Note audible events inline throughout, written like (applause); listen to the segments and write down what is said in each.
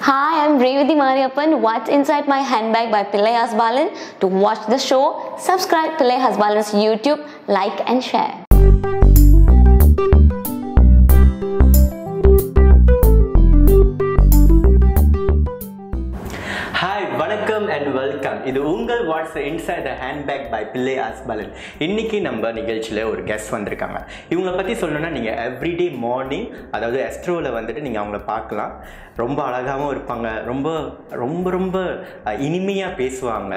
Hi, I'm Revati Mariappan. What's inside my handbag by Pillai Hasbalan? To watch the show, subscribe Pillai Hasbalan's YouTube, like and share. Hi வணக்கம் and welcome இது உங்கள் What's inside the handbag by பிள்ளை ஆஸ்பலன் இன்னைக்கு நம்ம நிகழ்ச்சியில் ஒரு guest வந்திருக்காங்க. இவங்களை பற்றி சொல்லணும்னா நீங்கள் எவ்ரிடே மார்னிங் அதாவது எஸ்ட்ரோவில் வந்துட்டு நீங்கள் அவங்கள பார்க்கலாம். ரொம்ப அழகாகவும் இருப்பாங்க. ரொம்ப ரொம்ப ரொம்ப இனிமையாக பேசுவாங்க.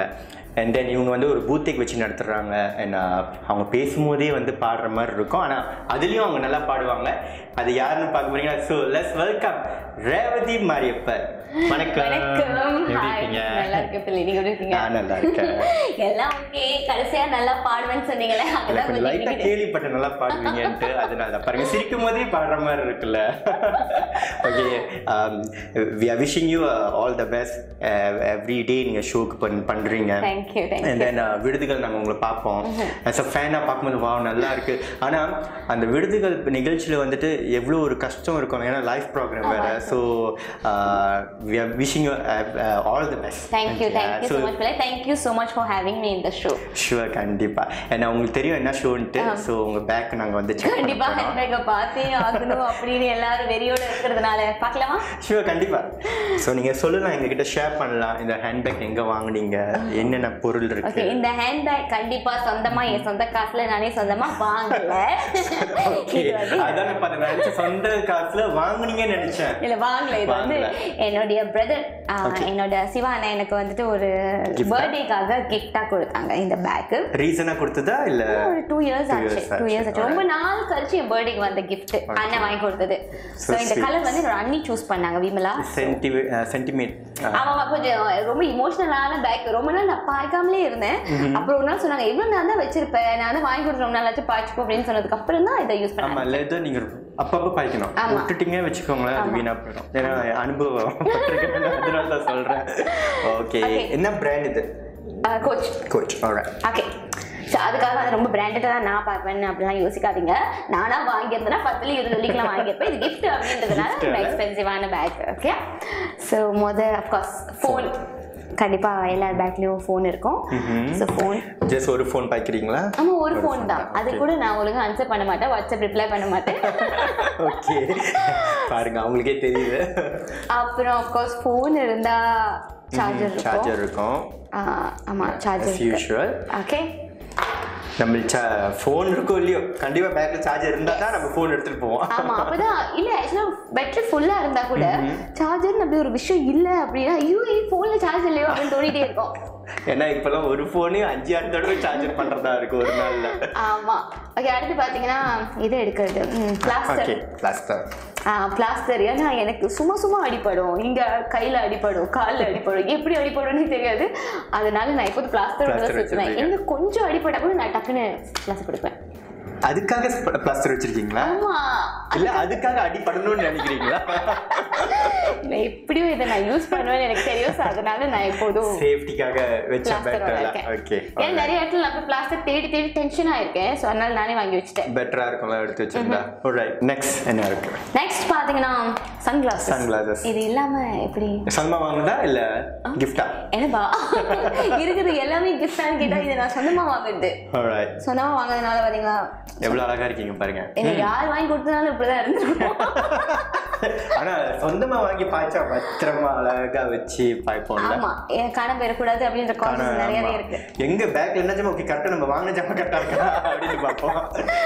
அண்ட் தென் இவங்க வந்து ஒரு பூத்திக் வச்சு நடத்துகிறாங்க அண்ட் அவங்க பேசும்போதே வந்து பாடுற மாதிரி இருக்கும். ஆனால் அதுலேயும் அவங்க நல்லா பாடுவாங்க. அது யாருன்னு பார்க்க போறீங்களா? So let's welcome Revathi Mariappan. வணக்கம். எப்படி. இருக்கீங்க? நல்லா இருக்கு பிள்ளை. நீங்க எப்படி இருக்கீங்க? நான் நல்லா இருக்கேன். (laughs) எல்லாம் ஓகே கடைசியா நல்லா பாடுவேன்னு சொன்னீங்களே அதான் கொஞ்சம் லைட்டா கேள்விப்பட்ட நல்லா பாடுவீங்கன்ட்டு அதனால தான். பாருங்க சிரிக்கும் போதே பாடுற மாதிரி இருக்குல்ல. Okay we are wishing you all the best every day நீங்க ஷோக்கு பண் பண்றீங்க. தென் விடுதிகள் நாங்கள் உங்களை பார்ப்போம். ஆஸ் அ ஃபேனாக பார்க்கும்போது வா நல்லா இருக்கு. ஆனால் அந்த விடுதிகள் நிகழ்ச்சியில் வந்துட்டு எவ்வளோ ஒரு கஷ்டம் இருக்கும். ஏன்னா லைஃப் ப்ரோக்ராம் வேறு. So wishing all the best thank you thank you so much thank you so much for having me இந்த ஷோ ஷுவர் கண்டிப்பா. ஏன்னா உங்களுக்கு தெரியும் என்ன ஷோன்ட்டு. ஸோ உங்க பேக் நாங்க வந்து செக் கண்டிப்பா. ஹேண்ட்பேக்கை பார்த்தே ஆகணும் அப்படின்னு எல்லாரும் வெறியோட இருக்கிறதுனால. பார்க்கலாமா? ஷுவர் கண்டிப்பா. ஸோ நீங்க சொல்லலாம் எங்ககிட்ட ஷேர் பண்ணலாம். இந்த ஹேண்ட்பேக் எங்க வாங்குனீங்க? என்னென்ன பொருள் இருக்கு. இந்த ஹேண்ட்பேக் கண்டிப்பா சொந்தமா என் சொந்த காசுல நானே சொந்தமா வாங்கல. அதான் நான் பார்த்தேன். நான் நினைச்சேன் சொந்த காசுல வாங்குனீங்கன்னு நினைச்சேன். இல்ல வாங்கல இது வந்து. என்னுடைய பிரதர் என்னோட சிவா அண்ணா எனக்கு வந்துட்டு ஒரு? பர்த்டேக்காக கிஃப்டா கொடுத்தாங்க இந்த பேக் ரீசனா கொடுத்ததா இல்ல? ஒரு டூ இயர்ஸ் Two ஆச்சு. years டூ ஆச்சு. இயர்ஸ் ஆச்சு. ரொம்ப நாள் கழிச்சு என் பர்த்டேக்கு வந்த கிஃப்ட் அண்ணன் வாங்கி கொடுத்தது. ஸோ இந்த. கலர் வந்து என்னோட அண்ணி சூஸ் பண்ணாங்க விமலா. சென்டி சென்டிமீட் ஆமாமா கொஞ்சம் ரொம்ப இமோஷனலான பேக் ரொம்ப நாள் நான் பார்க்காமலே இருந்தேன். அப்புறம் ஒரு நாள் சொன்னாங்க இவ்வளவு நான் தான் வச்சிருப்பேன். நான் தான் வாங்கி கொடுத்து ரொம்ப நாளாச்சும் பாய்ச்சிக்கோ அப்படின்னு சொன்னதுக்கு அப்புறம் தான் இதை யூஸ் பண்ணேன். லெதர் நீங்க அப்பப்போ பாய்க்கணும். விட்டுட்டீங்க வச்சுக்கோங்களேன் அது வீணா போயிடும். ஏன்னா அனுபவம். (laughs) அதனால தான் சொல்றேன். ஓகே. என்ன பிராண்ட் இது? கோச் கோச் ஓகே ஸோ அதுக்காக அது ரொம்ப பிராண்டடாக தான் நான் பார்ப்பேன் அப்படிலாம் யோசிக்காதீங்க. நானா வாங்கியிருந்தேன்னா பத்துல இருபது வெள்ளிக்கெல்லாம் வாங்கியிருப்பேன். இது கிஃப்ட் அப்படின்றதுனால ரொம்ப? எக்ஸ்பென்சிவான பேக் ஓகே ஸோ மொதல் அஃப்கோர்ஸ் ஃபோன் கண்டிப்பாக எல்லார் பேக்லேயும் ஃபோன் இருக்கும். ஸோ ஃபோன் ஜஸ்ட் ஒரு ஃபோன் பாய்க்கிறீங்களா ஆமாம் ஒரு ஃபோன் தான். அது கூட நான் ஒழுங்கா ஆன்சர் பண்ண மாட்டேன். வாட்ஸ்அப் ரிப்ளை பண்ண மாட்டேன். (laughs) ஓகே பாருங்க அவங்களுக்கே தெரியுது. அப்புறம் அஃப்கோர்ஸ் ஃபோன் இருந்தா சார்ஜர் சார்ஜர் இருக்கும். ஆ, ஆமா as சார்ஜர் ஓகே நம்ம ஃபோன் இருக்கோ இல்லையோ கண்டிப்பா பேக்ல சார்ஜர் இருந்தா தான் நம்ம ஃபோன் எடுத்துட்டு போவோம். ஆமா அப்பதான் இல்ல ஆக்சுவலா பேட்டரி ஃபுல்லா இருந்தா கூட சார்ஜர் அப்படி ஒரு விஷயம் இல்ல அப்படின்னா ஐயோ போன்ல சார்ஜ் இல்லையோ அப்படின்னு தோணிட்டே இருக்கும். ஏன்னா இப்பெல்லாம் ஒரு ஃபோனே அஞ்சு ஆறு தடவை சார்ஜர் பண்றதா இருக்கு ஒரு நாள்ல. ஆமா. ஓகே அடுத்து பாத்தீங்கன்னா இது எடுக்கிறது. பிளாஸ்டர் ஓகே பிளாஸ்டர் பிளாஸ்டர் ஏன்னா எனக்கு சும்மா சும்மா அடிபடும். இங்க கையில அடிபடும் கால்ல அடிபடும். எப்படி அடிபடும்னு தெரியாது. அதனால நான் எப்போது பிளாஸ்டர் வச்சிருப்பீங்க. எங்க கொஞ்சம் அடிபட்டா கூட நான் டக்குன்னு பிளாஸ்டர் கொடுப்பேன். அதுக்காக பிளாஸ்டர் வச்சிருக்கீங்களா? ஆமா. இல்ல அதுக்காக அடிபடணும்னு நினைக்கிறீங்களா? (laughs) எப்படியும் இதை நான் யூஸ் பண்ணுவேன்னு எனக்கு தெரியும் அதனால நான் எப்போதும் சேஃப்டிக்காக வச்ச இருக்கேன். ஓகே ஏன்னா நிறைய இடத்துல நான் போய் பிளாஸ்டர் தேடி தேடி டென்ஷன் ஆயிருக்கேன் ஸோ அதனால நானே வாங்கி வச்சுட்டேன். பெட்டரா இருக்கும்ல எடுத்து வச்சிருந்தா? ரைட் நெக்ஸ்ட் என்ன இருக்கு? நெக்ஸ்ட் பாத்தீங்கன்னா சன்கிளாஸ் Sunglasses. இது இல்லாம எப்படி? சல்மா வாங்குனதா இல்ல கிஃப்டா என்னப்பா? இருக்குது எல்லாமே கிஃப்டான்னு கேட்டா இதை நான் சொந்தமா வாங்குறது. சொந்தமா வாங்குறதுனால பாத்தீங்களா எவ்வளவு அழகா இருக்கீங்க பாருங்க. யார் வாங்கி கொடுத்தனாலும் இப்படிதான் இருந்திருக்கும். (laughs) ஆனா சொந்தமா வாங்கி பாய்ச்சா பத்திரமா அழகா வச்சு பாய்ப்போம்ல? ஆமா என் காண பெறக்கூடாது அப்படின்ற கான்செப்ட் நிறையவே ஆமா. இருக்கு. எங்க பேக்ல என்ன ஜாமா ஓகே கரெக்டா நம்ம வாங்கின ஜாமா கரெக்டா இருக்கா? அப்படின்னு பார்ப்போம்.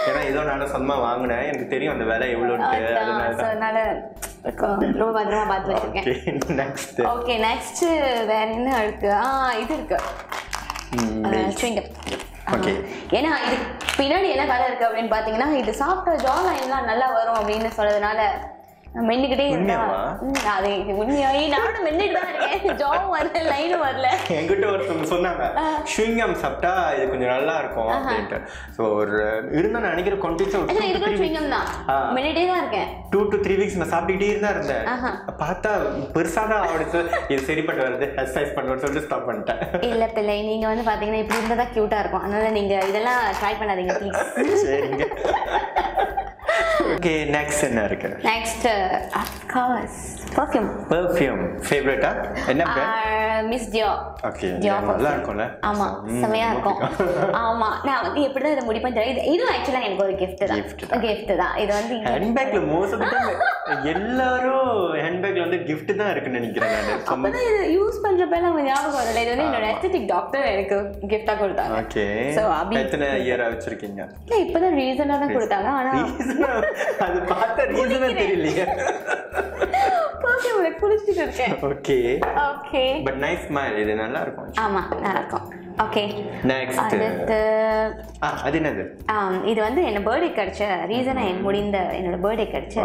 ஏன்னா ஏதோ நானும் சொந்தமா வாங்கினேன். எனக்கு தெரியும் அந்த விலை எவ்வளோன்ட்டு. அதனால ரொம்ப பத்திரமா பார்த்து வச்சிருக்கேன். ஓகே நெக்ஸ்ட் ஓகே நெக்ஸ்ட் வேற என்ன இருக்கு ஆ இது இருக்கு. Okay. ஏன்னா இது பின்னாடி என்ன கதை இருக்கு அப்படின்னு பாத்தீங்கன்னா இது சாப்பிட்ட ஜா லைன்லாம் நல்லா வரும் அப்படின்னு சொல்றதுனால நான் மென்னுக்கிட்டே இருந்தா. அது உண்மையாவே நானும் மென்னுட்டு தான் இருக்கேன். ஜாவும் வரல லைனும் வரல. என்கிட்ட ஒருத்தவங்க சொன்னாங்க ஷுவிங்கம் சாப்பிட்டா இது கொஞ்சம் நல்லா இருக்கும் அப்படின்ட்டு. ஸோ ஒரு இருந்தா நான் நினைக்கிற கொஞ்சம் இதுக்கும் ஸ்விங்கம் தான். மென்னுட்டே தான் இருக்கேன். டூ டு த்ரீ வீக்ஸ் நான் சாப்பிட்டுக்கிட்டே இருந்தா இருந்தேன். பார்த்தா பெருசா தான் இது சரிப்பட்டு வருது எக்ஸசைஸ் சொல்லிட்டு ஸ்டாப் பண்ணிட்டேன். இல்ல பிள்ளை நீங்க வந்து பாத்தீங்கன்னா இப்படி இருந்தா கியூட்டா இருக்கும். அதனால நீங்க இதெல்லாம் ட்ரை பண்ணாதீங்க ப்ளீஸ் (laughs) சரிங்க. ஓகே நெக்ஸ்ட் என்ன இருக்கு? Next of course perfume perfume ஃபேவரட்டா என்ன brand miss Jio okay Jio நல்லா இருக்கும்ல. ஆமா செமையா இருக்கும். (laughs) ஆமா நான் வந்து எப்படி தான் இதை முடிப்பேன் தெரியல. இது ஆக்சுவலா எனக்கு ஒரு gift தான். Gift தான். இது வந்து ஹேண்ட்பேக்ல மோஸ்ட் ஆஃப் எல்லாரும் ஹேண்ட்பேக்ல வந்து gift தான் இருக்குன்னு நினைக்கிறேன் நான். அப்பதான் இது யூஸ் பண்றப்ப நம்ம ஞாபகம் வரல. இது வந்து என்னோட எஸ்தட்டிக் டாக்டர் எனக்கு கிஃப்டா கொடுத்தாங்க. ஓகே So, அபி- எத்தனை இயரா வச்சிருக்கீங்க? இல்ல இப்பதான் ரீசனா தான் கொடுத்தாங்க. ஆனா அது பார்த்த ரீசனே தெரியலையே பர்ஃப்யூம்ல குளிச்சுட்டு இருக்கேன். Okay. Okay. But nice smile இது நல்லா இருக்கும் ஆமா நல்லா இருக்கும் ஓகே. நெக்ஸ்ட் அடுத்து அது என்னது? இது வந்து என்ன பர்த்டே கிடைச்ச ரீசனா என் முடிந்த என்னோட பர்த்டே கிடைச்ச.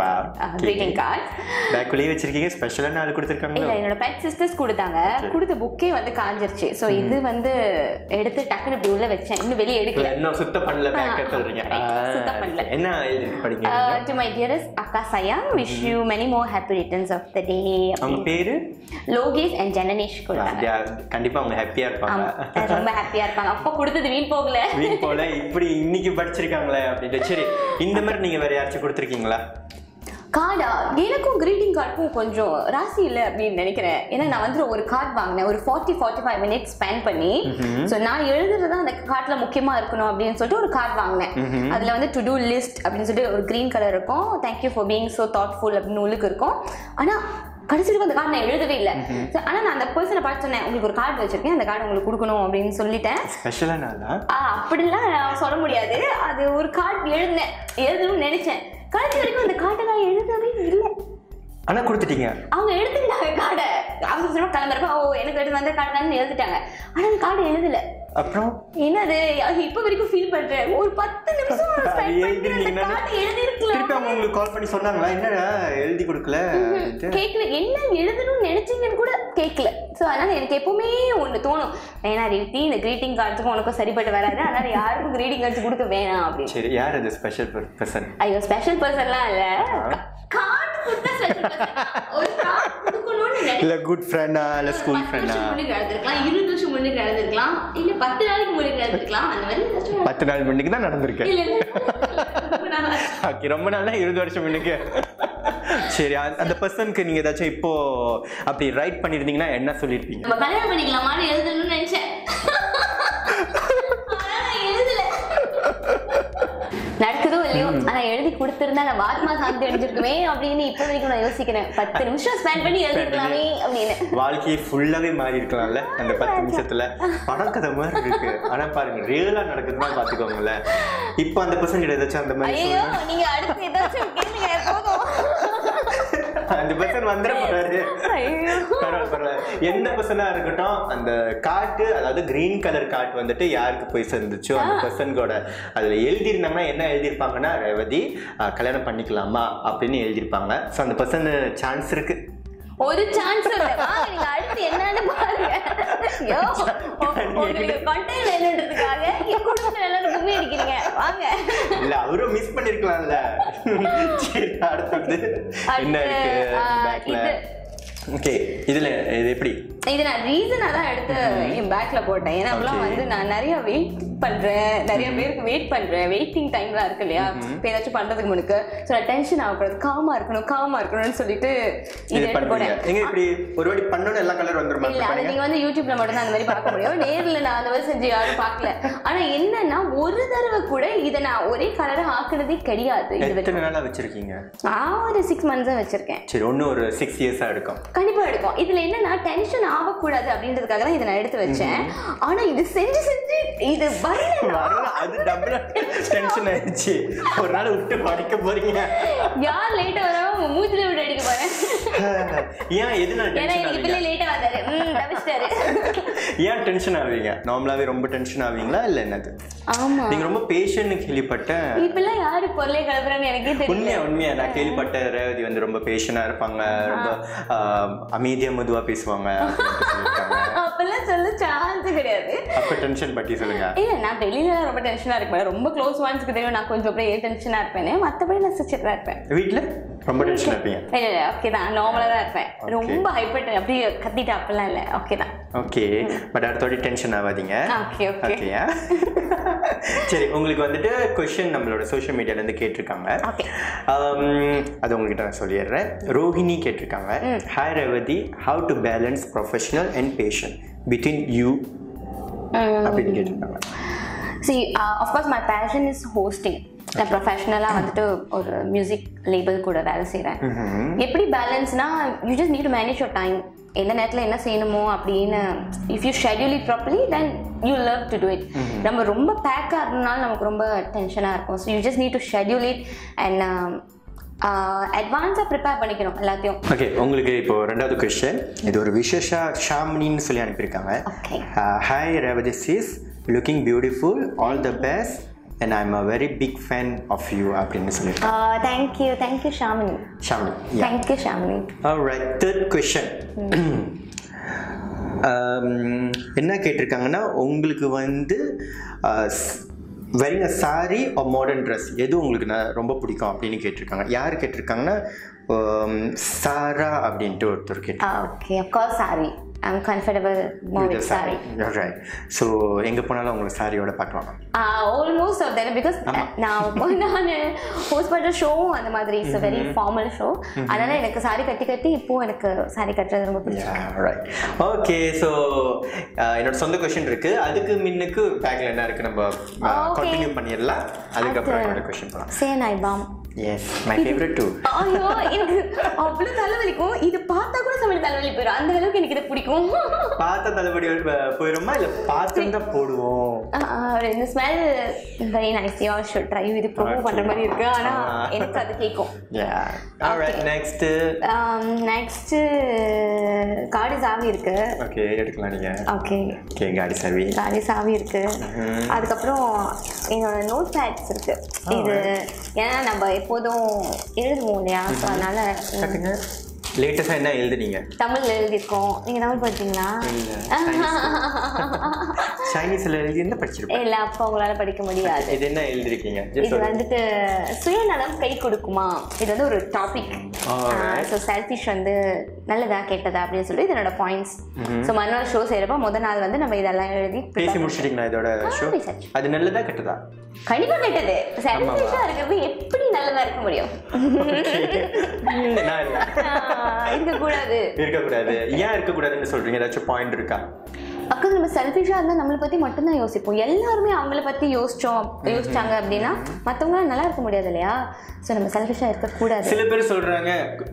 கிரீட்டிங் கார்டு பேக்குள்ளேயே வச்சிருக்கீங்க ஸ்பெஷலான ஆள் கொடுத்துருக்காங்களோ? இல்ல என்னோட பெட் சிஸ்டர்ஸ் கொடுத்தாங்க. கொடுத்த புக்கே வந்து காஞ்சிருச்சு. சோ இது வந்து எடுத்து டக்குனு இப்படி உள்ள வச்சேன். இன்னும் வெளியே எடுக்கல. இன்னும் சுத்தம் பண்ணல பேக்க சொல்றீங்க. ஆ, பண்ணல. என்ன படிக்கிறீங்க? டு மை டியரஸ்ட் அக்கா Siang wish you many more happy returns of the day அவங்க பேரு? லோகேஷ் அண்ட் ஜனனேஷ் அப்படியா, கண்டிப்பா அவங்க ஹாப்பியா இருப்பாங்க. ரொம்ப ஹாப்பியா இருப்பாங்க. அப்பா கொடுத்தது வீண் போகல. வீண் போல இப்படி இன்னைக்கு படிச்சிருக்காங்களே அப்படின்ட்டு. சரி இந்த மாதிரி நீங்க வேற யாராச்சும் கொடுத்துருக்கீங்களா? கார்டா எனக்கும் கிரீட்டிங் கார்டுக்கும் கொஞ்சம் ராசி இல்லை அப்படின்னு நினைக்கிறேன். ஏன்னா நான் வந்து ஒரு கார்டு வாங்கினேன். ஒரு forty forty five minutes spend பண்ணி ஸோ நான் எழுதுறது அந்த கார்டில் முக்கியமா இருக்கணும் அப்படின்னு சொல்லிட்டு ஒரு கார்டு வாங்கினேன். அதுல வந்து டு டூ லிஸ்ட் அப்படின்னு சொல்லிட்டு ஒரு கிரீன் கலர் இருக்கும். Thank you for being so thoughtful அப்படின்னு உள்ளுக்கு இருக்கும். ஆனா கடைசிக்கு அந்த கார்டு நான் எழுதவே இல்லை. So, ஆனா நான் அந்த பர்சனை பார்த்து சொன்னேன் உங்களுக்கு ஒரு கார்டு வச்சிருக்கேன். அந்த கார்டு உங்களுக்கு கொடுக்கணும் அப்படின்னு சொல்லிட்டேன். ஆ, அப்படிலாம் நான் சொல்ல முடியாது. அது ஒரு கார்டு எழுதினேன். எழுதணும்னு நினைச்சேன். கடைசி வரைக்கும் அந்த கார்டை நான் எழுதவே இல்லை. ஆனா கொடுத்துட்டீங்க. அவங்க எடுத்துக்கிட்டாங்க கார்டை அவங்க சும்மா கிளம்புறப்ப ஓ எனக்கு எடுத்து வந்த கார்டு தான் எழுதிட்டாங்க. ஆனா அந்த கார்டு எழுதல. அப்புறம்? என்னது? இப்ப வரைக்கும் ஃபீல் பண்றேன். ஒரு பத்து நிமிஷம் கார்டை திருப்பி அவங்க உங்களுக்கு கால் பண்ணி சொன்னாங்களா? என்னடா எழுதி கொடுக்கல. கேட்கல என்ன எழுதணும்னு நினைச்சீங்கன்னு கூட கேட்கல ஸோ அதனால எனக்கு எப்பவுமே ஒன்று தோணும். வேணா ரீதி இந்த கிரீட்டிங் கார்டுக்கும் உனக்கும் சரிப்பட்டு வராது. அதனால யாருக்கும் கிரீட்டிங் கார்ட்ஸ் கொடுக்க வேணாம் அப்படின்னு. சரி யார் அது ஸ்பெஷல் பர்சன் ஐயோ ஸ்பெஷல் பர்சன்லாம் இல்ல. கார்டு (laughs) இல்ல குட் ஃப்ரெண்டா இல்ல ஸ்கூல் ஃப்ரெண்டா நடந்திருக்கலாம் இருபது வருஷம் முன்னாடி நடந்திருக்கலாம் இல்ல பத்து நாளைக்கு முன்னாடி நடந்திருக்கலாம் அந்த மாதிரி ஏதாச்சும் பத்து நாள் முன்னுக்கு தான் நடந்திருக்கு இல்ல இல்ல ரொம்ப நாளா. இருக்கு. ஓகே ரொம்ப நாளா இருபது வருஷம் முன்னுக்கு. சரி அந்த- பர்சனுக்கு நீங்க ஏதாச்சும் இப்போ அப்படி ரைட் பண்ணிருந்தீங்கன்னா என்ன சொல்லிருப்பீங்க? கல்யாணம் பண்ணிக்கலாமான்னு எழுதணும்னு நினைச்சேன். இல்லையோ ஆனா எழுதி கொடுத்திருந்தா நான் ஆத்மா சாந்தி அடைஞ்சிருக்குமே அப்படின்னு இப்ப வரைக்கும் நான் யோசிக்கிறேன். பத்து (laughs) நிமிஷம் ஸ்பெண்ட் பண்ணி எழுதிருக்கலாமே அப்படின்னு. வாழ்க்கையை ஃபுல்லாவே மாறி இருக்கலாம்ல அந்த பத்து (laughs) நிமிஷத்துல. படம் கதை மாதிரி இருக்கு. ஆனா பாருங்க ரியலா நடக்குதுன்னா பாத்துக்கோங்களேன் இப்போ அந்த பர்சன் கிட்ட ஏதாச்சும் அந்த மாதிரி நீங்க அடுத்து ஏதாச்சும் கேளுங்க போதும். அந்த பர்சன் வந்துட போறாரு. பரவாயில்ல பரவாயில்ல. எந்த பர்சனா இருக்கட்டும் அந்த காட்டு அதாவது கிரீன் கலர் காட்டு வந்துட்டு யாருக்கு போய் சேர்ந்துச்சோ அந்த பர்சன்கோட அதுல எழுதியிருந்தாங்கன்னா என்ன எழுதியிருப்பாங்கன்னா ரேவதி கல்யாணம் பண்ணிக்கலாமா? அப்படின்னு எழுதியிருப்பாங்க. ஸோ அந்த பர்சன் சான்ஸ் இருக்கு. ஒரு சான்ஸ் நீங்க அடுத்து என்னன்னு பாருங்க. ஐயோ உங்களுக்கு கண்டென்ட் வேணுன்றதுக்காக என் குடும்பத்துல எல்லாரும் கும்மி அடிக்கிறீங்க. வாங்க. இல்ல அவரும் மிஸ் பண்ணிருக்கலாம்ல. சரி அடுத்தது. என்ன இருக்கு பேக்ல. ஓகே இதுல இது எப்படி? இது நான் ரீசனா தான் எடுத்து என் பேக்ல போட்டேன். ஏன்னா. வந்து நான் நிறைய வெயிட் பண்றேன். நிறைய பேருக்கு வெயிட் பண்றேன். வெயிட்டிங் டைம்லாம் இருக்கு இல்லையா? இப்போ ஏதாச்சும் பண்றதுக்கு முன்னுக்கு ஸோ நான் டென்ஷன் ஆகக்கூடாது. காமா இருக்கணும் காமா இருக்கணும்னு சொல்லிட்டு இது போனேன். எங்க இப்படி ஒரு வாட்டி பண்ணணும் எல்லா கலர் வந்துருமா இல்ல அதை நீங்க வந்து யூடியூப்ல மட்டும் தான் அந்த மாதிரி பார்க்க முடியும். (laughs) நேர்ல நான் அந்த மாதிரி செஞ்சு யாரும் பார்க்கல. ஆனா என்னன்னா ஒரு தடவை கூட இதை நான் ஒரே கலரை ஆக்குனதே கிடையாது எத்தனை நாளா வச்சிருக்கீங்க? நான் ஒரு சிக்ஸ் மந்த்ஸ் தான் வச்சிருக்கேன். சரி ஒன்னும் ஒரு சிக்ஸ் இயர்ஸா எடுக்கும். கண்டிப்பா எடுக்கும். இதுல என்னன்னா டென்ஷன் ஆகக்கூடாது அப்படின்றதுக்காக தான் இதை நான் எடுத்து வச்சேன். ஆனா இது செஞ்சு செஞ்சு இது அது டபுள் டென்ஷன் ஆயிடுச்சு. ஒரு நாள் விட்டு படிக்க போறீங்க. யார் லேட்டா வராம மூஞ்சில விட்டு அடிக்க போறேன்? (laughs) ஏன் டென்ஷன் ஆவீங்க? லேட்டா வந்தாரு. ம் தவிச்சிட்டாரு (laughs) ஏன் டென்ஷன் ஆவீங்க? நார்மலாவே ரொம்ப டென்ஷன் ஆவீங்களா இல்ல என்னது? ஆமா. நீங்க ரொம்ப பேஷன் கேள்விப்பட்டேன். இப்பெல்லாம் யாரு பொருளே கலப்புறான்னு எனக்கே தெரியல உண்மையா உண்மையா. நான் கேள்விப்பட்ட ரேவதி வந்து ரொம்ப பேஷனா இருப்பாங்க. ரொம்ப அமைதியா மெதுவா பேசுவாங்க. அப்பெல்லாம் சொல்ல சான்ஸ் கிடையாது. அப்ப டென்ஷன் பத்தி சொல்லுங்க. இல்ல நான் வெளியில ரொம்ப டென்ஷனா இருப்பேன். ரொம்ப க்ளோஸ் ஒன்ஸ்க்கு தெரியும். நான் கொஞ்சம் அப்படியே டென்ஷனா இருப்பேன் மத்தபடி நான் சிரிச்சிட்டு இருப்பேன். வீட்ல? ரொம்ப டென்ஷன் இருப்பீங்க? இல்ல இல்ல ஓகே தான். நார்மலா தான் இருப்பேன். ரொம்ப ஹைப்பர் அப்படியே கத்திட்டு அப்பெல்லாம் இல்ல. ஓகே தான். ஓகே பட் அடுத்த வாட்டி டென்ஷன் ஆகாதீங்க. ஓகே ஓகே (laughs) சரி உங்களுக்கு வந்துட்டு கொஷின் நம்மளோட சோஷியல் மீடியால இருந்து கேட்டிருக்காங்க. Um, அது உங்ககிட்ட நான் சொல்லிடுறேன். ரோஹிணி கேட்டிருக்காங்க. Hi Revathi how to balance professional and passion between you அப்படின்னு கேட்டிருக்காங்க see of course my passion is hosting நான் ப்ரொஃபஷ்னலாக வந்துட்டு ஒரு மியூசிக் லேபிள் கூட வேலை செய்கிறேன் எப்படி பேலன்ஸ்னா you just need manage your time எந்த நேரத்தில் என்ன செய்யணுமோ அப்படின்னு if you schedule it properly then you love to do it நம்ம ரொம்ப பேக்காக இருந்தனால நமக்கு ரொம்ப டென்ஷனாக இருக்கும். So you just need to schedule it and அட்வான்ஸாக ப்ரிப்பேர் பண்ணிக்கணும் எல்லாத்தையும். ஓகே உங்களுக்கு இப்போ ரெண்டாவது கொஸ்டின் இது ஒரு விசேஷா ஷாமினின்னு சொல்லி அனுப்பியிருக்காங்க. Hi Revathi sis looking beautiful all the best and I am a very big fan of you அப்படின்னு சொல்லியிருக்காங்க. Thank you thank you Shamini Shamini yeah thank you Shamini third question. Um, என்ன கேட்டிருக்காங்கன்னா உங்களுக்கு வந்து wearing a sari or modern dress எது உங்களுக்கு நான் ரொம்ப பிடிக்கும் அப்படின்னு கேட்டிருக்காங்க. யார் கேட்டிருக்காங்கன்னா சாரா அப்படின்ட்டு ஒருத்தர் கேட்டிருக்காங்க. Okay of course sari I'm comfortable more with sari right so எங்கே போனாலும் உங்களுக்கு சாரியோட பார்க்கலாம். ஆல்மோஸ்ட் ஆஃப் தட் பிகாஸ் நான் நான் ஹோஸ்ட் பண்ணுற ஷோவும் அந்த மாதிரி. இட்ஸ் வெரி ஃபார்மல் ஷோ அதனால எனக்கு சாரி கட்டி கட்டி இப்போ எனக்கு சாரி கட்டுறது ரொம்ப பிடிக்கும் ரைட் ஓகே ஸோ என்னோட சொந்த கொஷின் இருக்கு. அதுக்கு முன்னுக்கு பேக்ல என்ன இருக்கு? நம்ம. கண்டினியூ பண்ணிடலாம். அதுக்கப்புறம் அது- என்னோட கொஷின் போகலாம் சே நாய்பாம் எஸ் மை ஃபேவரட் டூ ஐயோ எனக்கு அவ்வளோ தலைவலிக்கும். இது பார்த்தா கூட சமையல் தலைவலி போயிடும் அந்த அளவுக்கு எனக்கு இது பிடிக்கும். பார்த்த தள்ளுபடி போயிருமா? இல்ல பார்த்து தான் போடுவோம். இந்த smell very nice you should try இது ப்ரொமோ பண்ற மாதிரி இருக்கு. ஆனா எனக்கு அது கேட்கும் நெக்ஸ்ட் நெக்ஸ்ட் காடி சாவி இருக்கு. ஓகே எடுக்கலாம் நீங்க. ஓகே ஓகே காடி சர்வி காடி சாவி இருக்கு. அதுக்கப்புறம் என்னோட நோட் பேட்ஸ் இருக்கு. இது ஏன்னா நம்ம எப்போதும் எழுதுவோம் இல்லையா? ஸோ அதனால கட்டுங்க. லேட்டஸ்டா என்ன எழுதுனீங்க? தமிழ்ல எழுதியிருக்கோம். நீங்க தமிழ் படிச்சீங்களா? சைனீஸ்ல எழுதி என்ன படிச்சிருப்பேன் இல்ல அப்போ உங்களால படிக்க முடியாது. இது என்ன எழுதிருக்கீங்க? இது வந்துட்டு சுயநலம் கை கொடுக்குமா? இது வந்து ஒரு டாபிக். ஸோ செல்ஃபிஷ் வந்து நல்லதா கெட்டதா அப்படின்னு சொல்லி இது என்னோட பாயிண்ட்ஸ் ஸோ மறுநாள் ஷோ செய்யறப்ப முத நாள் வந்து நம்ம இதெல்லாம் எழுதி பேசி முடிச்சிட்டீங்களா இதோட ஷோ. அது நல்லதா கெட்டதா? கண்டிப்பா கெட்டது. செல்ஃபிஷா இருக்கிறது எப்படி நல்லதா இருக்க முடியும்? (laughs) இருக்கக்கூடாது. இருக்கக்கூடாது. ஏன் இருக்கக்கூடாதுன்னு சொல்றீங்க? ஏதாச்சும் பாயிண்ட் இருக்கா? அக்கா நம்ம செல்ஃபிஷாக இருந்தால் நம்மளை பற்றி மட்டும்தான் யோசிப்போம். எல்லாருமே அவங்கள பற்றி யோசிச்சோம் யோசிச்சாங்க அப்படின்னா மற்றவங்களாம் நல்லா இருக்க முடியாது இல்லையா? ஸோ நம்ம செல்ஃபிஷாக இருக்கக்கூடாது. சில பேர் சொல்றாங்க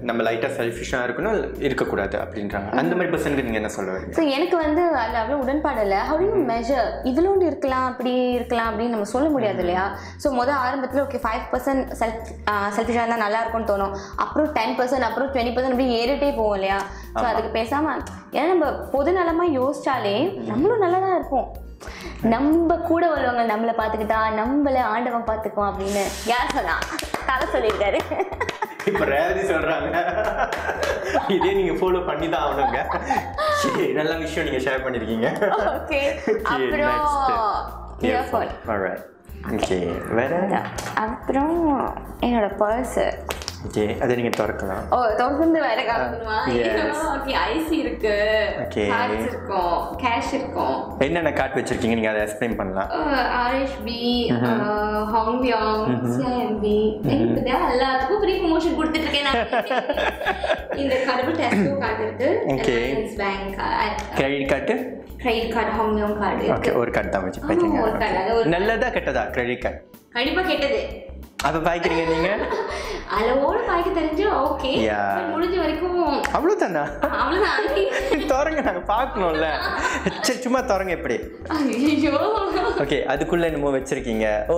நம்ம லைட்டா செல்ஃபிஷா இருக்கணும் இருக்கக்கூடாது அப்படின்றாங்க. அந்த மாதிரி பர்சனுக்கு நீங்க என்ன சொல்ல வரீங்க? ஸோ எனக்கு வந்து அதில் அவ்வளோ உடன்பாடு இல்லை. ஹவு யூ மெஷர் இவ்வளோண்டு இருக்கலாம் அப்படி இருக்கலாம் அப்படின்னு நம்ம சொல்ல முடியாது இல்லையா? ஸோ முதல் ஆரம்பத்தில் ஓகே ஃபைவ் பர்சன்ட் செல்ஃப் செல்ஃபிஷாக இருந்தால் நல்லா இருக்கும்னு தோணும். அப்புறம் டென் பர்சன்ட் அப்புறம் டுவெண்ட்டி பர்சன்ட் அப்படி ஏறிட்டே போவோம் இல்லையா? ஸோ அதுக்கு பேசாமல் ஏன்னா நம்ம பொது நலமாக யோசிச்சாலே நம்மளும் நல்லா தான் இருப்போம். நம்ம கூட உள்ளவங்க நம்மளை பார்த்துக்கிட்டா நம்மளை ஆண்டவன் பார்த்துக்குவோம் அப்படின்னு யார் சொன்னா? தலை சொல்லியிருக்காரு. இப்ப ரேவதி சொல்றாங்க. இதே நீங்க ஃபாலோ பண்ணி தான் ஆகணுங்க. சரி, நல்ல விஷயம் நீங்க ஷேர் பண்ணிருக்கீங்க. ஓகே அப்புறம். Okay, வேற? அப்புறம் என்னோட பர்ஸு ஓகே அதை நீங்க திறக்கலாம். ஓ தொடர்ந்து வேற yes. (laughs) ஓகே ஐசி இருக்கு. Okay. கார்ட்ஸ் இருக்கும். கேஷ் இருக்கும். என்னென்ன கார்டு வச்சிருக்கீங்க? நீங்க அதை எக்ஸ்பிளைன் பண்ணலாம். ஆர்எஸ்பி ஹாங்யாங் சிஎம்பி எனக்கு எல்லாத்துக்கும் ஃப்ரீ ப்ரொமோஷன் கொடுத்துட்டு இருக்கேன் (laughs) இந்த கடவுள் டெஸ்டோ கார்டு இருக்கு Okay. Bank credit card credit card ஹாங்யாங் card okay ஒரு கார்டு தான் வச்சிருக்கீங்க நல்லதா கெட்டதா? கிரெடிட் கார்டு கண்டிப்பா கெட்டது. அப்ப பாய்க்கிறீங்க நீங்க? அளவோட பாய்க்க தெரிஞ்சு ஓகே. முடிஞ்ச வரைக்கும் அவ்வளவுதானா? அவ்வளவுதான். (laughs) திறங்க நாங்க பார்க்கணும்ல. சரி சும்மா திறங்க எப்படி? ஐயோ ஓகே அதுக்குள்ள என்னமோ வச்சிருக்கீங்க. ஓ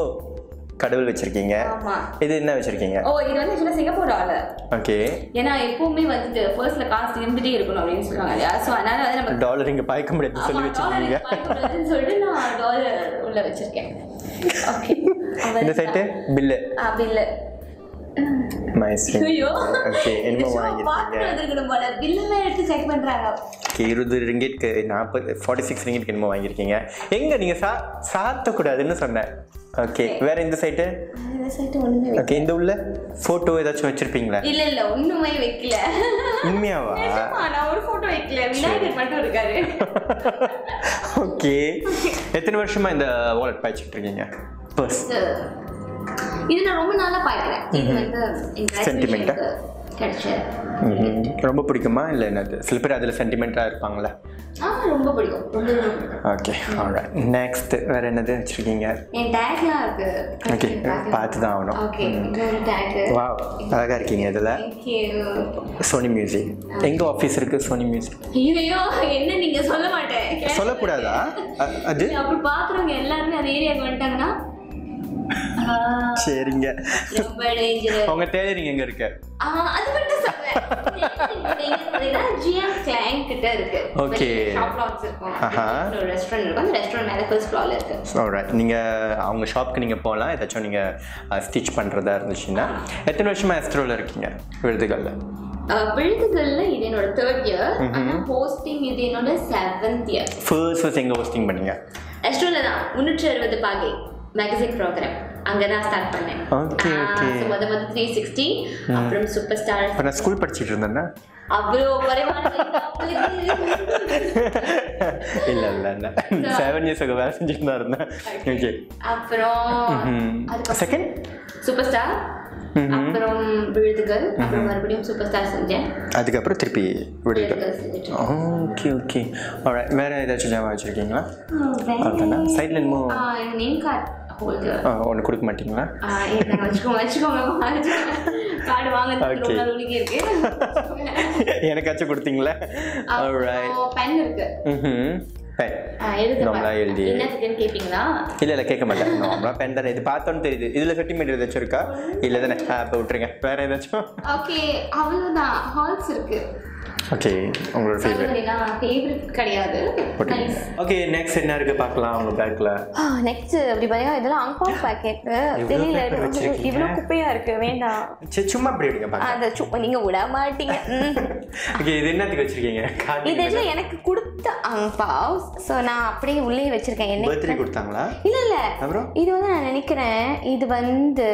கடவுள் வச்சிருக்கீங்க. இது என்ன வச்சிருக்கீங்க? ஓ இது வந்து ஆக்சுவலாக சிங்கப்பூர் டாலர் ஓகே ஏன்னா எப்பவுமே வந்துட்டு பர்ஸ்ல காசு இருந்துட்டே இருக்கணும் அப்படின்னு சொல்லுவாங்க இல்லையா? ஸோ அதனால வந்து நம்ம டாலர் இங்க பாய்க்க முடியாது சொல்லி வச்சிருக்கீங்க. சொல்லிட்டு நான் டாலர் உள்ள வச்சிருக்கேன். ஓகே இந்த சைட்டு பில்லு இல்ல நைஸ் ஐயோ ஓகே என்னமோ ஓகே இருபது ரிங்கிட்க்கு நாற்பது ஃபார்ட்டி சிக்ஸ் ரிங்கிட்க்கு என்னமோ வாங்கியிருக்கீங்க எங்க நீங்க சா சாத்தக்கூடாதுன்னு சொன்னேன் ஓகே வேற இந்த சைட்டு. ஓகே இந்த உள்ள ஃபோட்டோ ஏதாச்சும் வச்சிருப்பீங்களா இல்ல இல்ல ஒண்ணுமே வைக்கல உண்மையாவா நிஜமா, நான் ஒரு போட்டோ வைக்கல விநாயகர் மட்டும் இருக்காரு ஓகே எத்தனை வருஷமா இந்த வாலெட் பாய்ச்சிட்டு இருக்கீங்க பர்ஸ் இது நான் ரொம்ப நாளா பாக்குறேன் இது வந்து ரொம்ப பிடிக்குமா இல்லை என்னது? சில பேர் அதில் சென்டிமெண்ட்டாக இருப்பாங்களே ரொம்ப பிடிக்கும். ஓகே ஆல்ரைட் நெக்ஸ்ட் வேற என்னது வச்சிருக்கீங்க? என் டேக்லாம் இருக்கு. ஓகே பார்த்து தான் ஆகணும். ஓகே வா அழகாக இருக்கீங்க இதில். சோனி மியூசிக் எங்கே ஆஃபீஸ் இருக்குது சோனி மியூசிக் ஐயோ என்ன நீங்க சொல்ல மாட்டேன்? சொல்லக்கூடாதா? அது? அப்படி பாக்குறவங்க எல்லாருமே அந்த ஏரியாவுக்கு வந்துட்டாங்கன்னா சரிங்க. உங்க டெய்லரிங் எங்க இருக்கு? அது மட்டும் சொல்றேன். ஜிஎம் கிளைண்ட் கிட்ட இருக்கு. Okay. ஷாப் லாட்ஸ் இருக்கும் ஆஹா. ஒரு ரெஸ்டாரண்ட் இருக்கும் அந்த ரெஸ்டாரண்ட் மேல ஃபர்ஸ்ட் ஃப்ளோர்ல இருக்கு. ஆல்ரைட் அவங்க ஷாப்க்கு நீங்கள் போகலாம் ஏதாச்சும் நீங்கள் ஸ்டிச் பண்ணுறதா இருந்துச்சுன்னா எத்தனை வருஷமா எஸ்ட்ரோவில் இருக்கீங்க? விருதுகளில். விழுதுகள்ல இது என்னோட தேர்ட் இயர் ஆனா ஹோஸ்டிங் இது என்னோட செவன்த் இயர் ஃபர்ஸ்ட் ஃபர்ஸ்ட் எங்கே ஹோஸ்டிங் பண்ணீங்க? ரெஸ்டாரண்ட்ல தான். முன்னூற்றி அறுபது பாகை. மேகசின் ப்ரோக்ராம் அங்கே தான் ஸ்டார்ட் பண்ணேன். Okay, okay. ஸோ முத முத த்ரீ சிக்ஸ்டி அப்புறம் சூப்பர் ஸ்டார் இப்போ நான் ஸ்கூல் படிச்சுட்டு இருந்தேன்னா? அவ்வளோ குறைவான இல்லை இல்லை இல்லை. செவன் இயர்ஸ் வேலை செஞ்சுட்டு தான் இருந்தேன். ஓகே அப்புறம் செகண்ட் சூப்பர் ஸ்டார் அப்புறம் விழுதுகள் அப்புறம் மறுபடியும் சூப்பர் ஸ்டார் செஞ்சேன். அதுக்கப்புறம் திருப்பி விழுதுகள் ஓகே ஓகே வேறு ஏதாச்சும் ஞாபகம் வச்சுருக்கீங்களா? அதுதானே சைடில் என்னமோ நேம் கார்டு ஒன்று கொடுக்க மாட்டீங்களா? (laughs) (laughs) எனக்காச்சும் கொடுத்தீங்களா? பென் இருக்கு. ஆ, எழுத. இல்லை இல்லை கேட்க மாட்டேன். நார்மலாக பென் தானே. இது பார்த்தோன்னு தெரியுது. இதில் செட்டிமெண்ட் ஏதாச்சும் இருக்கா? இல்லை தானே. இப்போ விட்டுருங்க. வேறு ஏதாச்சும்? ஓகே அவ்வளவுதான். ஹால்ஸ் இருக்கு. ஓகே உங்களோட ஃபேவரட் ஃபேவரட் கிடையாது. ஓகே நெக்ஸ்ட் என்ன இருக்கு பார்க்கலாம் உங்க பேக்ல நெக்ஸ்ட் அப்படி பாத்தீங்கன்னா இதெல்லாம் அங்காங் பேக்கெட் தெரியல? இவ்வளவு குப்பையா இருக்கு வேண்டாம். சரி சும்மா அப்படி எடுங்க பார்க்கலாம். அத சும்மா நீங்க விட மாட்டீங்க. (laughs) ஓகே இது என்னத்துக்கு வச்சிருக்கீங்க? இது எல்லாம் எனக்கு கொடுத்த அங்பாவ் ஸோ நான் அப்படியே உள்ளே வச்சிருக்கேன். என்ன பர்த்டே கொடுத்தாங்களா? இல்ல இல்ல. இது வந்து நான் நினைக்கிறேன் இது வந்து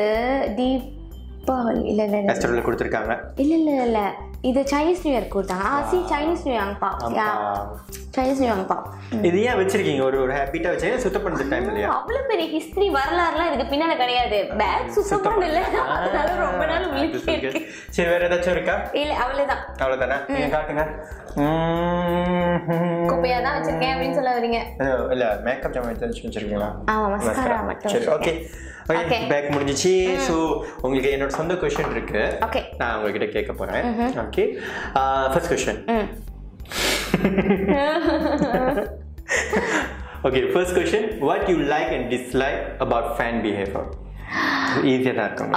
தீபாவளி இல்ல இல்ல இல்ல. கொடுத்துருக்காங்க. இல்ல இல்ல இல்ல. இது சைனீஸ் நியூ இயர் கொடுத்தாங்க ஆ சி சைனீஸ் நியூ ஆமா. சைனீஸ் நியூ அங்பா இது ஏன் வச்சிருக்கீங்க? ஒரு ஒரு ஹேபிட்டா வச்சீங்க சுத்தம் பண்ணுறது டைம் இல்லையா? அவ்வளவு பெரிய ஹிஸ்டரி வரலாறுலாம் இதுக்கு பின்னால கிடையாது. பேக் சுத்தம் இல்ல (laughs) அதனால ரொம்ப நாள் முழிச்சு சரி. இருக்கு. சரி வேற ஏதாச்சும் இருக்கா? இல்ல அவ்வளவுதான். அவ்வளவுதானே? நீங்க காட்டுங்க. குப்பையா தான் வச்சிருக்கேன் அப்படின்னு சொல்ல வரீங்க. இல்ல மேக்கப் ஜாமான் வச்சிருக்கீங்களா? ஆமா, mascara மட்டும் சரி ஓகே ஓகே. பேக் முடிஞ்சிச்சு. ஸோ உங்களுக்கு என்னோட சொந்த கொஷின் இருக்கு. ஓகே நான் உங்ககிட்ட கேட்க போறேன் okay first question hmm (laughs) okay first question what you like and dislike about fan behaviour ஈஸியாக தான் இருக்கும்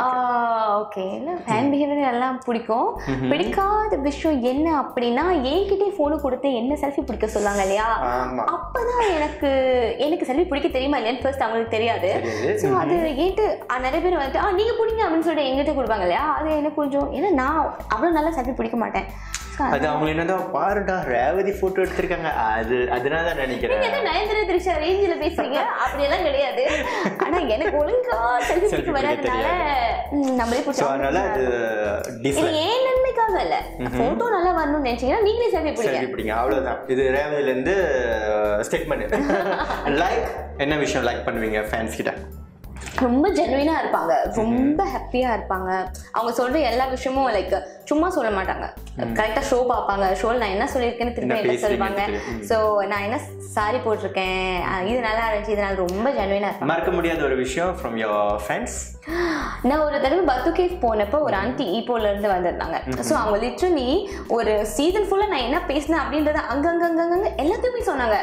ஓகே இல்லை ஃபேன் பிஹேவியர் எல்லாம் பிடிக்கும். பிடிக்காத விஷயம் என்ன அப்படின்னா என்கிட்டே ஃபோனு கொடுத்து என்ன செல்ஃபி பிடிக்க சொல்லாங்க இல்லையா? ஆமா. அப்பதான் எனக்கு எனக்கு செல்ஃபி பிடிக்க தெரியுமா இல்லையான்னு ஃபர்ஸ்ட் அவங்களுக்கு தெரியாது. ஸோ அது ஏன்ட்டு நிறைய பேர் வந்துட்டு ஆ நீங்கள் பிடிங்க அப்படின்னு சொல்லிட்டு எங்கிட்ட கொடுப்பாங்க இல்லையா? அது எனக்கு கொஞ்சம் ஏன்னா நான் அவ்வளோ நல்லா செல்ஃபி பிடிக்க மாட்டேன். அது அவங்க என்னதான் பாருடா ரேவதி போட்டோ எடுத்திருக்காங்க. அது அதனால தான் நினைக்கிறேன் நயன்தாரா திரிஷா ரேஞ்சில் பேசுறீங்க? அப்படியெல்லாம் கிடையாது. ஆனா எனக்கு ஒழுங்கா செல்ஃபி வராதனால நம்மளே பிடிச்சோம் அதனால அது ஏன் நன்மைக்காக இல்ல? போட்டோ நல்லா வரணும்னு நினைச்சீங்கன்னா நீங்களே செல்ஃபி பிடிங்க. சரி பிடிங்க. அவ்வளோதான் இது ரேவதிலேருந்து ஸ்டேட்மெண்ட் லைக் என்ன விஷயம் லைக் பண்ணுவீங்க ஃபேன்ஸ் கிட்ட? ரொம்ப ஜெனுவினா இருப்பாங்க. ரொம்ப ஹாப்பியா இருப்பாங்க. அவங்க சொல்ற எல்லா விஷயமும் லைக் சும்மா சொல்ல மாட்டாங்க. கரெக்டா ஷோ பார்ப்பாங்க. ஷோல நான் என்ன சொல்லியிருக்கேன்னு திருப்பி என்ன சொல்லுவாங்க. ஸோ நான் என்ன சாரி போட்டிருக்கேன்? இது நல்லா இருந்துச்சு இது நல்லா ரொம்ப ஜெனுவினா இருப்பாங்க. மறக்க முடியாத ஒரு விஷயம் ஃப்ரம் யோர் ஃப்ரெண்ட்ஸ் நான் ஒரு தடவை பத்து கேஸ் போனப்போ ஒரு ஆண்டி ஈப்போல இருந்து வந்திருந்தாங்க. ஸோ அவங்க லிட்ரலி ஒரு சீசன் ஃபுல்லா நான் என்ன பேசினேன் அப்படின்றத அங்கங்கங்கங்க எல்லாத்தையுமே சொன்னாங்க.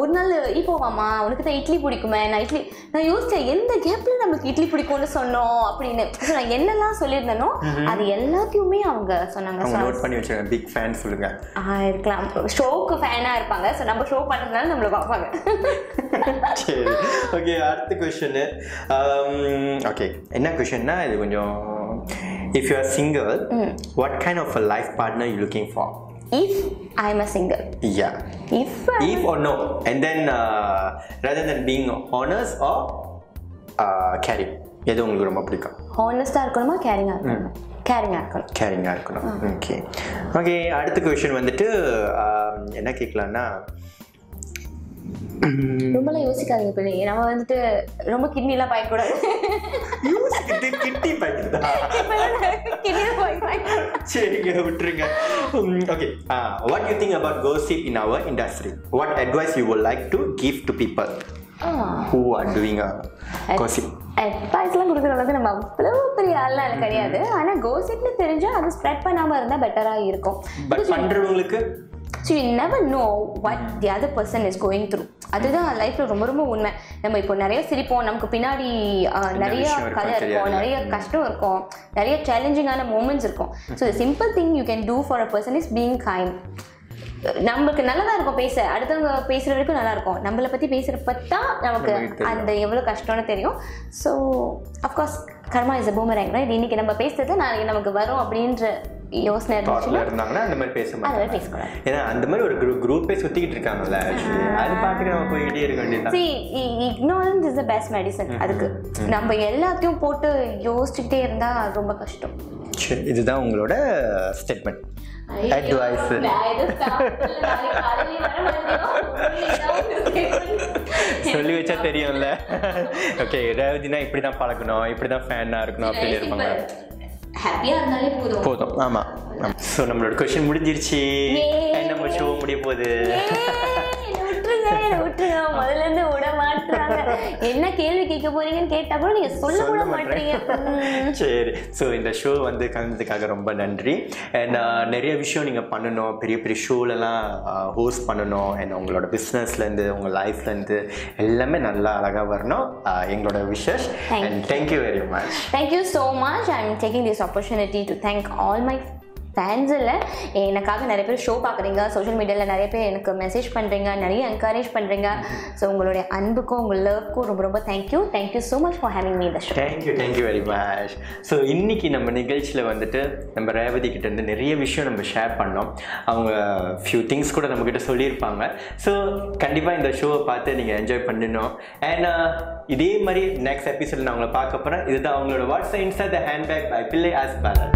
ஒரு நாள் ஈப்போவாமா உனக்கு தான் இட்லி பிடிக்குமே நான் இட்லி நான் யோசிச்சேன் எந்த கேப்ல நமக்கு இட்லி பிடிக்கும்னு சொன்னோம் அப்படின்னு. நான் என்னெல்லாம் சொல்லியிருந்தேனோ அது எல்லாத்தையுமே அவங்க சொன்னாங்க. நோட் பண்ணி வச்சிருக்கேன் பிக் ஃபேன் சொல்லுங்க. இருக்கலாம். ஷோக்கு ஃபேனாக இருப்பாங்க. ஸோ நம்ம ஷோ பண்ணுறதுனால நம்மளை பார்ப்பாங்க. சரி. ஓகே அடுத்த கொஷனு ஓகே என்ன கொஷன்னா இது கொஞ்சம் if you are single what kind of a life partner you looking for if I am a single yeah if if or no. And then uh, rather than being honest or கேரி எது உங்களுக்கு ரொம்ப பிடிக்கும்? ஹானஸ்டாக இருக்கணுமா கேரிங்காக இருக்கணும்? கேரிங்காக இருக்கணும். கேரிங்காக இருக்கணும். Okay okay அடுத்த கொஷின் வந்துட்டு என்ன கேட்கலான்னா (clears throat) ரொம்பலாம் யோசிக்காதீங்க பிள்ளை நம்ம வந்துட்டு ரொம்ப கிட்னிலாம் பயக்கூடாது பாய்க்கிறதா கிட்னியில் (laughs) பயக்கூடாது சரிங்க விட்டுருங்க. Okay what you think about gossip in our industry what advice you would like to give to people who are doing gossip அட்வைஸ்லாம் கொடுக்குற அளவுக்கு நம்ம அவ்வளோ பெரிய ஆள்லாம் எனக்கு கிடையாது. ஆனால் கோசிப்னு தெரிஞ்சால் அது ஸ்ப்ரெட் பண்ணாமல் இருந்தால் பெட்டராக இருக்கும். பட் பண்றவங்களுக்கு? So you never know what the other person is going through அதுதான் லைஃப்பில் ரொம்ப ரொம்ப உண்மை. நம்ம இப்போ நிறைய சிரிப்போம். நமக்கு பின்னாடி நிறைய கதை இருக்கும். நிறைய கஷ்டம் இருக்கும். நிறைய சேலஞ்சிங்கான மூமெண்ட்ஸ் இருக்கும். So simple thing you can do for a person is being kind நம்மளுக்கு நல்லதா இருக்கும் பேச. அடுத்தவங்க பேசுற வரைக்கும் நல்லா இருக்கும். நம்மளை பத்தி பேசுறப்ப தான் நமக்கு. அந்த எவ்வளவு கஷ்டம்னு தெரியும். So of course karma is a boomerang right இன்னைக்கு நம்ம பேசுறது நாளைக்கு நமக்கு வரும் அப்படின்ற யோசனை இருந்தாங்கன்னா அந்த மாதிரி பேச மாட்டாங்க. ஏன்னா அந்த மாதிரி ஒரு குரூப் குரூப்பே சுத்திக்கிட்டு இருக்காங்கல்ல. அது பாட்டுக்கு நம்ம போய்கிட்டே இருக்க see ignorance is the best medicine. அதுக்கு நம்ம எல்லாத்தையும் போட்டு யோசிச்சுக்கிட்டே இருந்தா ரொம்ப கஷ்டம். இதுதான் உங்களோட ஸ்டேட்மெண்ட் அட்வைஸ் சொல்லி வச்சா தெரியும்ல. ஓகே ரேவதினா இப்படி தான் பழக்கணும் இப்படி தான் ஃபேனாக இருக்கணும் அப்படின்னு இருப்பாங்க ஹாப்பியா இருந்தாலே போதும். போதும் ஆமாம் ஸோ நம்மளோட கொஷின் முடிஞ்சிருச்சு. நம்ம ஷோ முடிய போகுது. விட்டுருங்க என்னை விட்டுருங்க. முதல்ல இருந்து விட மாட்டாங்க என்ன கேள்வி கேட்க போறீங்கன்னு கேட்டா கூட நீங்க சொல்ல கூட மாட்டீங்க. சரி. ஸோ இந்த ஷோ வந்து கலந்ததுக்காக ரொம்ப நன்றி. அண்ட் நிறைய விஷயம் நீங்கள் பண்ணணும். பெரிய பெரிய ஷோலலாம் ஹோஸ்ட் பண்ணணும். அண்ட் உங்களோட பிஸ்னஸ்லேருந்து உங்கள் லைஃப்லேருந்து எல்லாமே நல்லா அழகாக வரணும். எங்களோட wishes and thank you very much Thank you so much. I'm taking this opportunity to thank all my fans இல்லை. எனக்காக நிறைய பேர் ஷோ பார்க்குறீங்க. சோஷியல் மீடியாவில் நிறைய பேர் எனக்கு மெசேஜ் பண்ணுறீங்க நிறைய என்கரேஜ் பண்ணுறீங்க ஸோ உங்களுடைய அன்புக்கும் உங்கள் லவ்க்கும் ரொம்ப ரொம்ப thank you thank you so much for having me the show thank you thank you very much so இன்னைக்கு நம்ம நிகழ்ச்சியில் வந்துட்டு நம்ம ரேவதி கிட்ட இருந்து நிறைய விஷயம் நம்ம ஷேர் பண்ணோம். அவங்க ஃபியூ திங்ஸ் கூட நம்மக்கிட்ட சொல்லியிருப்பாங்க. ஸோ கண்டிப்பாக இந்த ஷோவை பார்த்து நீங்கள் என்ஜாய் பண்ணணும். அண்ட் இதே மாதிரி நெக்ஸ்ட் எபிசோட் நான் உங்களை பார்க்க போகிறேன் இதுதான் அவங்களோட WhatsApp Insta the handbag by பிள்ளை ஆஸ் பேலர்